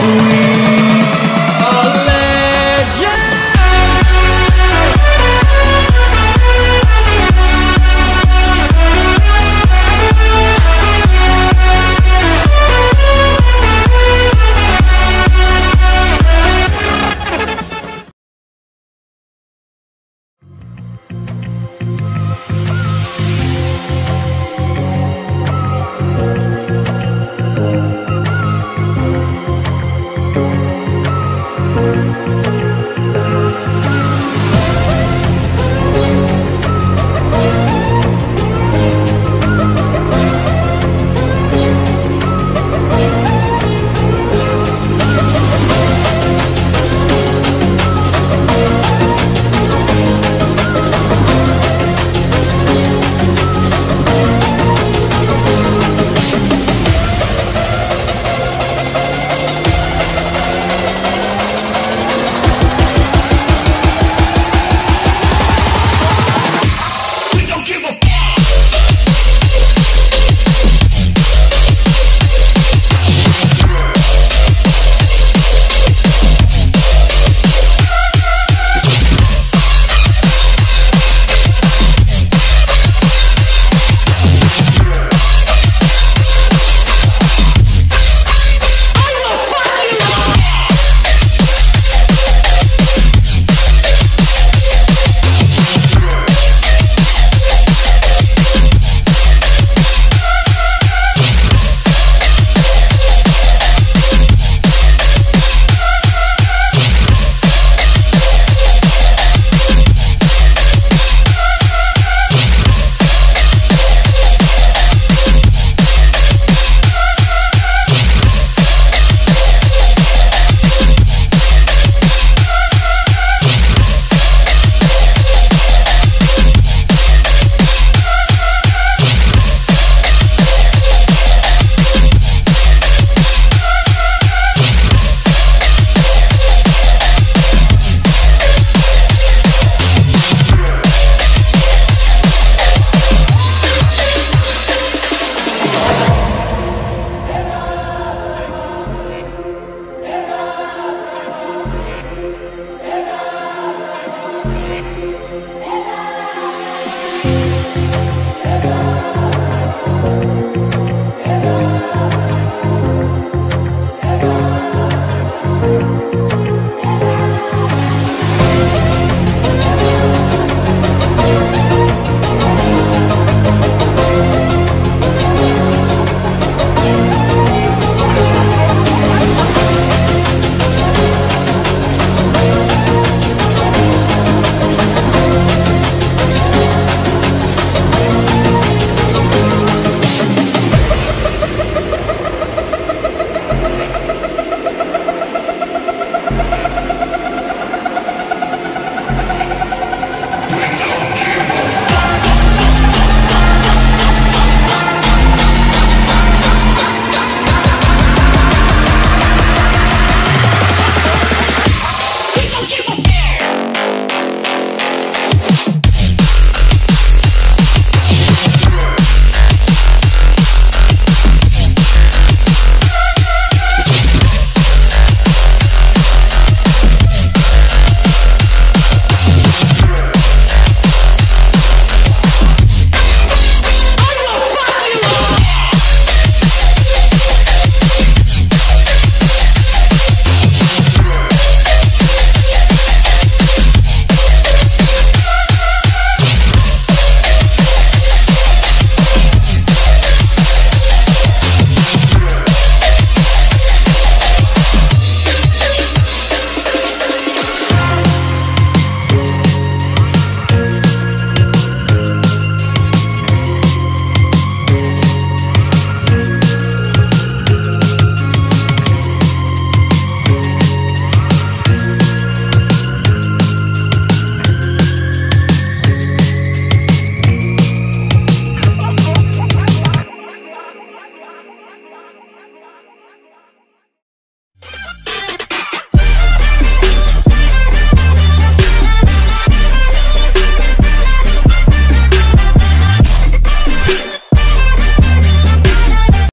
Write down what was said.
me